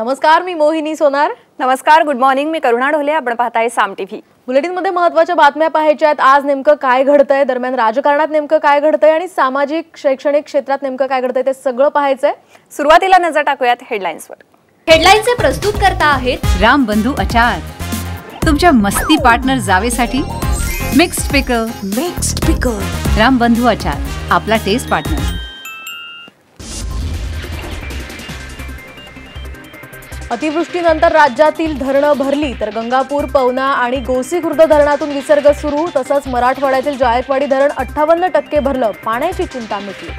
नमस्कार मी मोहिनी सोनार. नमस्कार good morning मी करुणा ढोले. आपण पाहताय साम टीव्ही. बुलेटिनमध्ये महत्त्वाच्या बातम्या पाहायच्या आहेत. आज नेमकं काय घडतंय? दरम्यान राजकारणात नेमकं काय घडतंय आणि सामाजिक शैक्षणिक क्षेत्रात नेमकं काय घडतंय ते सगळं पाहायचंय. सुरुवातीला नजर टाकूयात हेडलाईन्सवर हेडलाईनचे प्रस्तुत करता आहेत राम बंधू अचार. तुमच्या मस्ती partner जावेसाठी mixed pickle mixed pickle Ram Bandhu अचार आपला टेस्ट पार्टनर अतिवृष्टीनंतर राज्यातील धरणं भरली तर गंगापूर पवना आणि गोसीखुर्द धरणातून विसर्ग सुरू तसंच मराठवाड्यातील जायकवाडी धरण अठ्ठावन्न टक्के भरलं पाण्याची चिंता मिटली.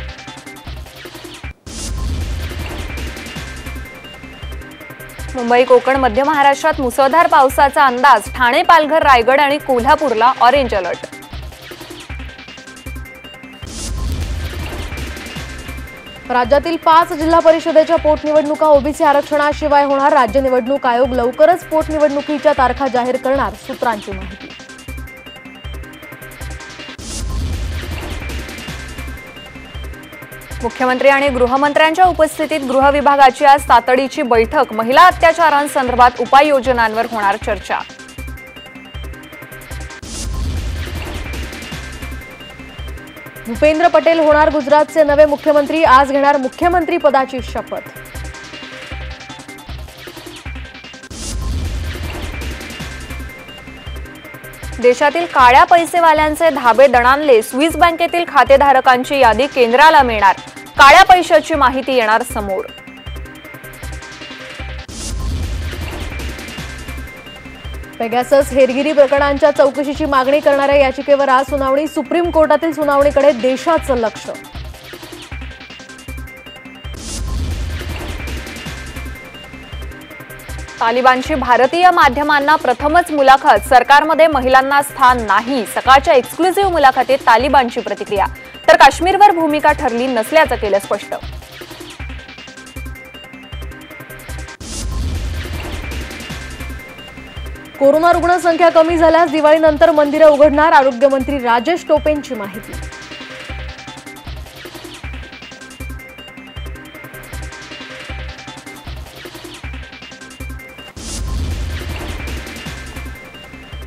मुंबई कोकण मध्य महाराष्ट्रात मुसळधार पावसाचा अंदाज ठाणे पालघर रायगड आणि कोल्हापूरला ऑरेंज अलर्ट राज्यातील पाच जिल्हा परिषदेच्या पोटनिवडणुका ओबीसी आरक्षणाशिवाय होणार. राज्य निवडणूक आयोग लवकरच पोटनिवडणुकीच्या तारखा जाहीर करणार सूत्रांची माहिती. मुख्यमंत्री आणि गृहमंत्र्यांच्या उपस्थितीत गृह विभागाची आज तातडीची बैठक. महिला अत्याचारांसंदर्भात उपाययोजनांवर होणार चर्चा. भूपेंद्र पटेल होणार गुजरातचे नवे मुख्यमंत्री आज घेणार मुख्यमंत्री पदाची शपथ. देशातील काळ्या पैसेवाल्यांचे धाबे दणानले स्विस बँकेतील खातेधारकांची यादी केंद्राला मिळणार. काळ्या पैशाची माहिती येणार समोर. पेगॅसस हेरगिरी प्रकरणांच्या चौकशीची मागणी करणाऱ्या याचिकेवर आज सुनावणी सुप्रीम कोर्टातील सुनावणीकडे देशाचं लक्ष. तालिबानशी भारतीय माध्यमांना प्रथमच मुलाखत. सरकारमध्ये महिलांना स्थान नाही. सकाळच्या एक्सक्लुझिव्ह मुलाखतीत तालिबानची प्रतिक्रिया. तर काश्मीरवर भूमिका ठरली नसल्याचं केलं स्पष्ट. कोरोना रुग्णसंख्या कमी झाल्यास दिवाळीनंतर मंदिरं उघडणार आरोग्यमंत्री राजेश टोपेंची माहिती.